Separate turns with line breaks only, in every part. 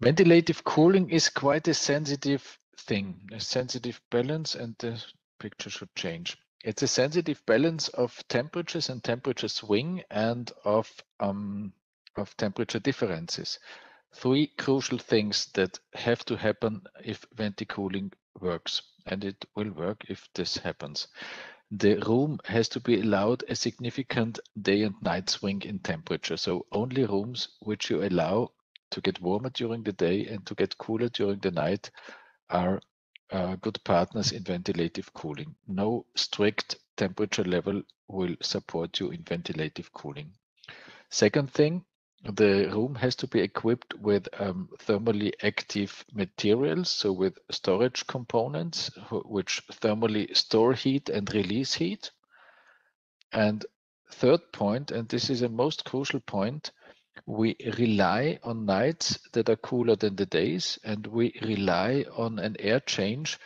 Ventilative cooling is quite a sensitive thing, a sensitive balance, and the picture should change. It's a sensitive balance of temperatures and temperature swing and of um, of temperature differences. Three crucial things that have to happen if venticooling works, and it will work if this happens. The room has to be allowed a significant day and night swing in temperature. So only rooms which you allow to get warmer during the day and to get cooler during the night are uh, good partners in ventilative cooling. No strict temperature level will support you in ventilative cooling. Second thing, the room has to be equipped with um, thermally active materials, so with storage components which thermally store heat and release heat. And third point, and this is a most crucial point, we rely on nights that are cooler than the days, and we rely on an air change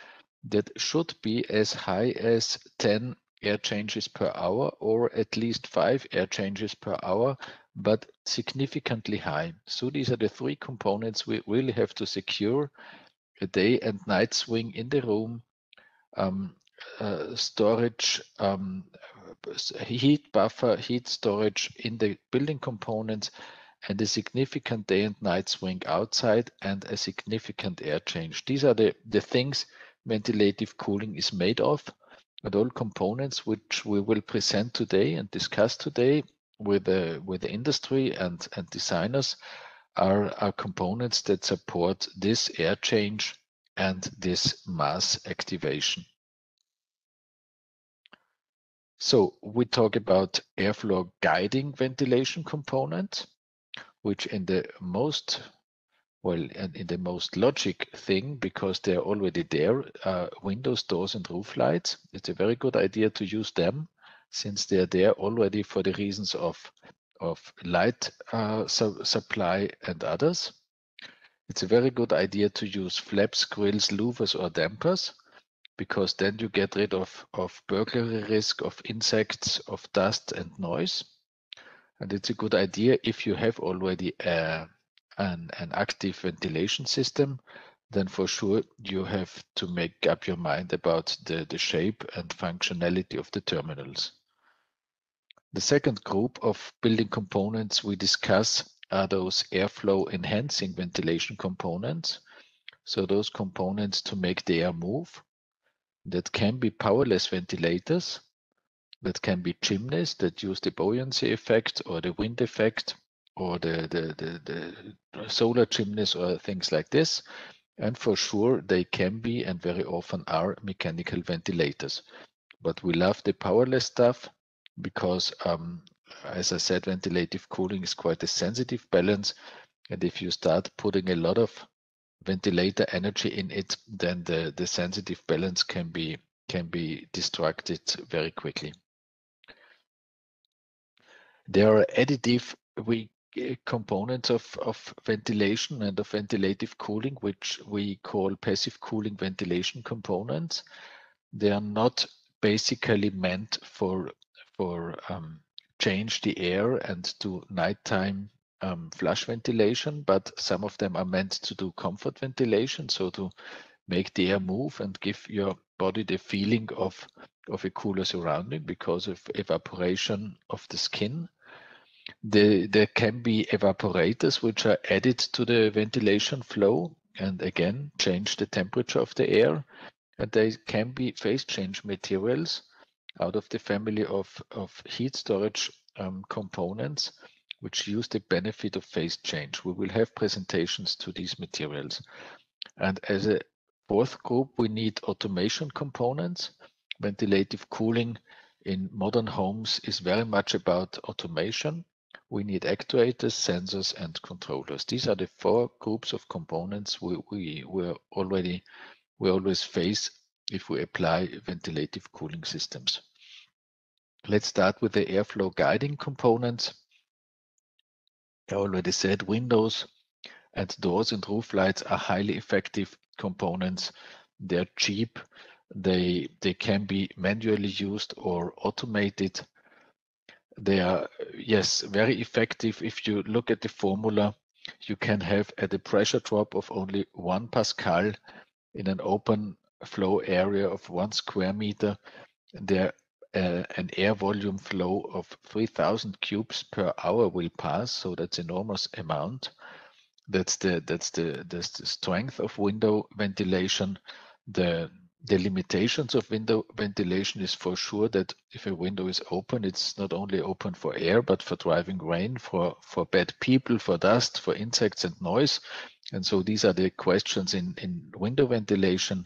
that should be as high as 10 air changes per hour or at least five air changes per hour, but significantly high. So these are the three components we really have to secure a day and night swing in the room, um, uh, storage, um, heat buffer, heat storage in the building components, and a significant day and night swing outside and a significant air change. These are the, the things ventilative cooling is made of. But all components which we will present today and discuss today with the with the industry and, and designers are, are components that support this air change and this mass activation. So we talk about airflow guiding ventilation component which in the most well in the most logic thing because they're already there uh, windows doors and roof lights. It's a very good idea to use them since they're there already for the reasons of of light uh, su supply and others. It's a very good idea to use flaps grills louvers or dampers because then you get rid of of burglary risk of insects of dust and noise and it's a good idea if you have already a, uh, an, an active ventilation system, then for sure you have to make up your mind about the, the shape and functionality of the terminals. The second group of building components we discuss are those airflow enhancing ventilation components. So those components to make the air move that can be powerless ventilators that can be chimneys that use the buoyancy effect or the wind effect or the, the, the, the solar chimneys or things like this. And for sure, they can be and very often are mechanical ventilators. But we love the powerless stuff because, um, as I said, ventilative cooling is quite a sensitive balance. And if you start putting a lot of ventilator energy in it, then the, the sensitive balance can be can be destructed very quickly. There are additive we, uh, components of, of ventilation and of ventilative cooling, which we call passive cooling ventilation components. They are not basically meant for for um, change the air and do nighttime um, flush ventilation, but some of them are meant to do comfort ventilation, so to make the air move and give your body the feeling of of a cooler surrounding because of evaporation of the skin. The, there can be evaporators which are added to the ventilation flow and again change the temperature of the air. And they can be phase change materials out of the family of, of heat storage um, components which use the benefit of phase change. We will have presentations to these materials. And as a fourth group, we need automation components ventilative cooling in modern homes is very much about automation. We need actuators, sensors, and controllers. These are the four groups of components we, we, we already we always face if we apply ventilative cooling systems. Let's start with the airflow guiding components. I already said windows and doors and roof lights are highly effective components. They're cheap they, they can be manually used or automated. They are, yes, very effective. If you look at the formula, you can have at a pressure drop of only one Pascal in an open flow area of one square meter, there uh, an air volume flow of 3000 cubes per hour will pass. So that's enormous amount. That's the that's the that's the strength of window ventilation. The the limitations of window ventilation is for sure that if a window is open, it's not only open for air, but for driving rain, for, for bad people, for dust, for insects and noise. And so these are the questions in, in window ventilation.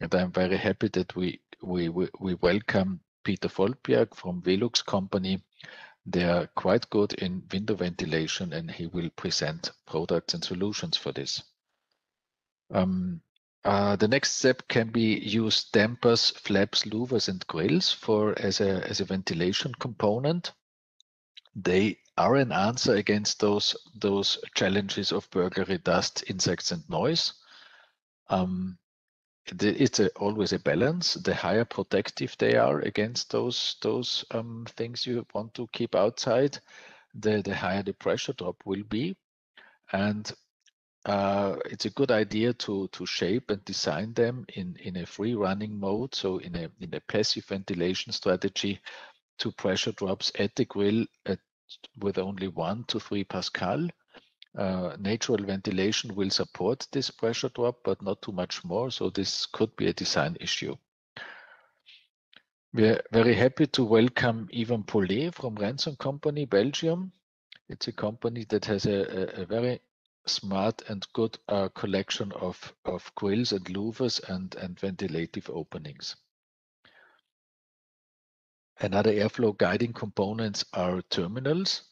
And I'm very happy that we, we, we, we welcome Peter Foldbjerg from Velux company. They are quite good in window ventilation and he will present products and solutions for this. Um, uh, the next step can be use dampers, flaps, louvers, and grills for as a as a ventilation component. They are an answer against those those challenges of burglary, dust, insects, and noise. Um, it's a, always a balance. The higher protective they are against those those um, things you want to keep outside, the the higher the pressure drop will be. And uh, it's a good idea to to shape and design them in in a free running mode so in a in a passive ventilation strategy. To pressure drops at the grill at, with only one to three pascal. Uh, natural ventilation will support this pressure drop but not too much more so this could be a design issue. We're very happy to welcome Ivan Pollet from Renson Company, Belgium. It's a company that has a, a, a very smart and good uh, collection of, of grills and louvers and, and ventilative openings. Another airflow guiding components are terminals.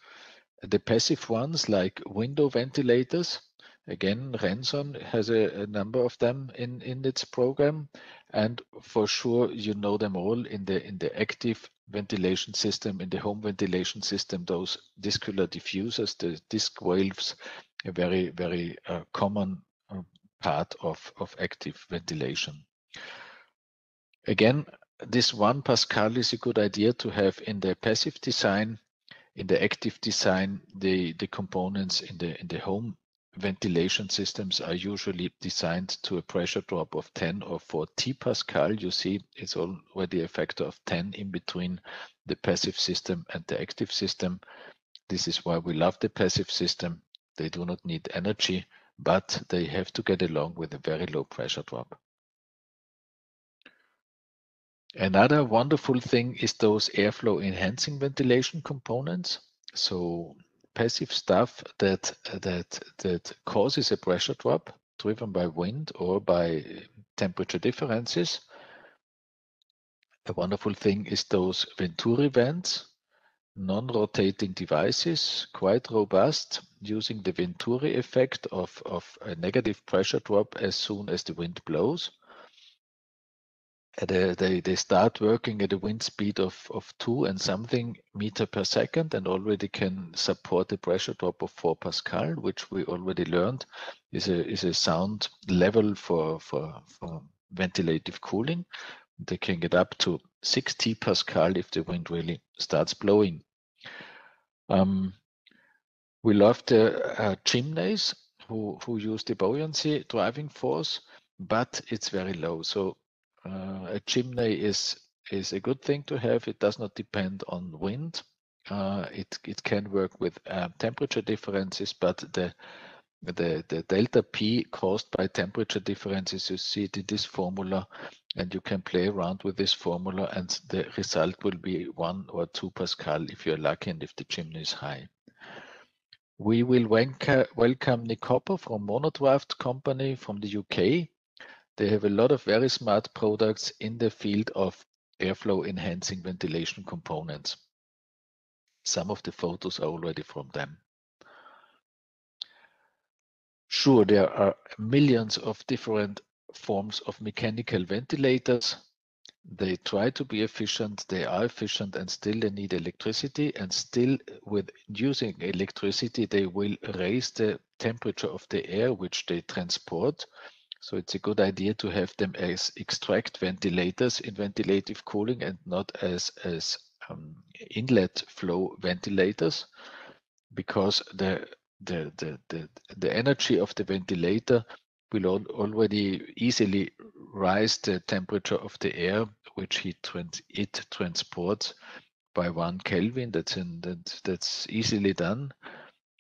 The passive ones like window ventilators. Again, Renson has a, a, number of them in, in its program. And for sure, you know them all in the in the active ventilation system, in the home ventilation system, those discular diffusers, the disc valves a very, very uh, common uh, part of, of active ventilation. Again, this one Pascal is a good idea to have in the passive design. In the active design, the, the components in the in the home ventilation systems are usually designed to a pressure drop of 10 or 40 Pascal. You see, it's already a factor of 10 in between the passive system and the active system. This is why we love the passive system. They do not need energy, but they have to get along with a very low pressure drop. Another wonderful thing is those airflow enhancing ventilation components. So passive stuff that that that causes a pressure drop driven by wind or by temperature differences. A wonderful thing is those Venturi vents non-rotating devices, quite robust, using the Venturi effect of, of a negative pressure drop as soon as the wind blows. They, they start working at a wind speed of, of two and something meter per second and already can support a pressure drop of four Pascal, which we already learned is a, is a sound level for, for, for ventilative cooling. They can get up to 60 Pascal if the wind really starts blowing. Um, we love the uh, chimneys who, who use the buoyancy driving force, but it's very low. So uh, a chimney is is a good thing to have. It does not depend on wind. Uh, it it can work with uh, temperature differences, but the the, the delta P caused by temperature differences, you see it in this formula, and you can play around with this formula, and the result will be one or two Pascal if you're lucky and if the chimney is high. We will welcome Nick Hopper from Monodraft Company from the UK. They have a lot of very smart products in the field of airflow enhancing ventilation components. Some of the photos are already from them. Sure, there are millions of different forms of mechanical ventilators. They try to be efficient, they are efficient, and still they need electricity. And still, with using electricity, they will raise the temperature of the air which they transport. So it's a good idea to have them as extract ventilators in ventilative cooling and not as, as um, inlet flow ventilators because the the, the, the, the energy of the ventilator will al already easily rise the temperature of the air, which he trans it transports by one Kelvin. That's in that, that's easily done,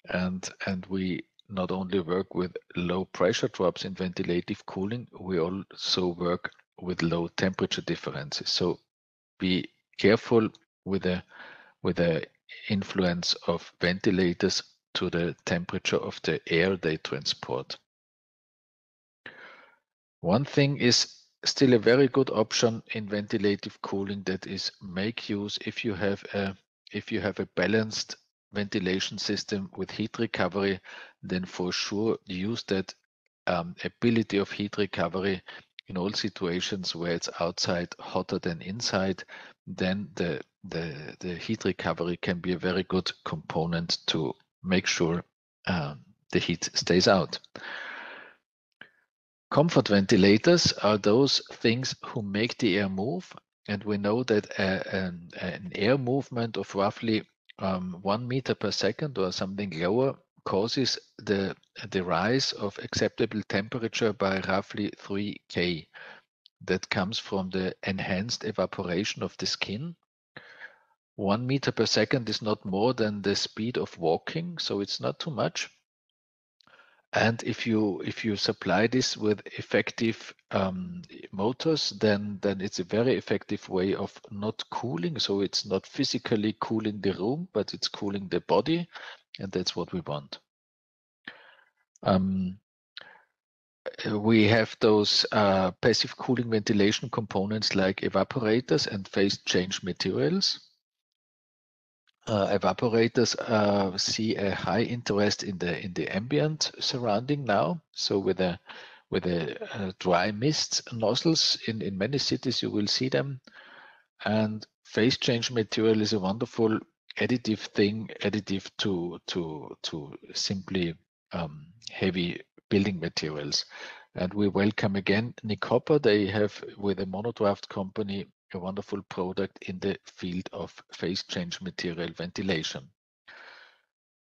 and and we not only work with low pressure drops in ventilative cooling, we also work with low temperature differences. So be careful with the with the influence of ventilators to the temperature of the air they transport. One thing is still a very good option in ventilative cooling that is make use if you have a if you have a balanced ventilation system with heat recovery then for sure use that um, ability of heat recovery in all situations where it's outside hotter than inside then the the the heat recovery can be a very good component to make sure um, the heat stays out Comfort ventilators are those things who make the air move. And we know that an, an, air movement of roughly um, one meter per second or something lower causes the, the rise of acceptable temperature by roughly 3 K. That comes from the enhanced evaporation of the skin. One meter per second is not more than the speed of walking, so it's not too much. And if you if you supply this with effective um, motors, then then it's a very effective way of not cooling. So it's not physically cooling the room, but it's cooling the body, and that's what we want. Um, we have those uh, passive cooling ventilation components like evaporators and phase change materials evaporators uh, see a high interest in the in the ambient surrounding now. So with a with a uh, dry mist nozzles in in many cities you will see them, and phase change material is a wonderful additive thing, additive to to to simply um, heavy building materials. And we welcome again Nick Hopper. They have with a monodraft company a wonderful product in the field of phase change material ventilation.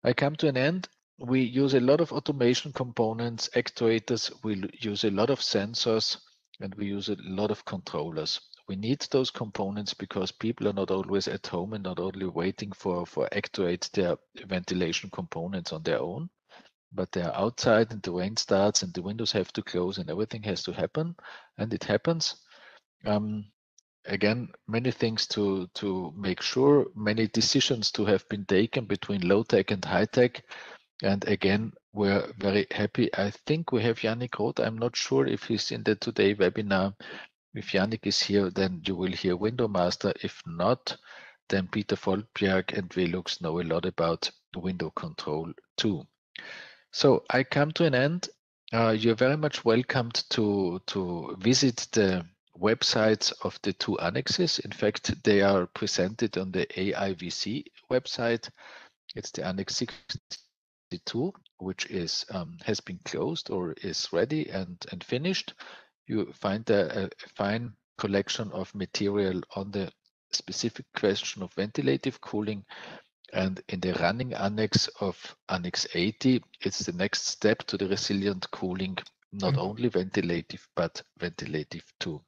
I come to an end. We use a lot of automation components, actuators, we use a lot of sensors, and we use a lot of controllers. We need those components because people are not always at home and not only waiting for, for actuate their ventilation components on their own, but they're outside and the rain starts and the windows have to close and everything has to happen. And it happens. Um, again many things to to make sure many decisions to have been taken between low tech and high tech and again we're very happy. I think we have yannick roth. I'm not sure if he's in the today webinar. If yannick is here then you will hear window master. If not then peter Foldbjerg and velux know a lot about window control too. So i come to an end. Uh, you're very much welcomed to to visit the websites of the two annexes. In fact, they are presented on the AIVC website. It's the Annex 62, which is um, has been closed or is ready and, and finished. You find a, a fine collection of material on the specific question of ventilative cooling. And in the running annex of Annex 80, it's the next step to the resilient cooling, not mm -hmm. only ventilative, but ventilative too.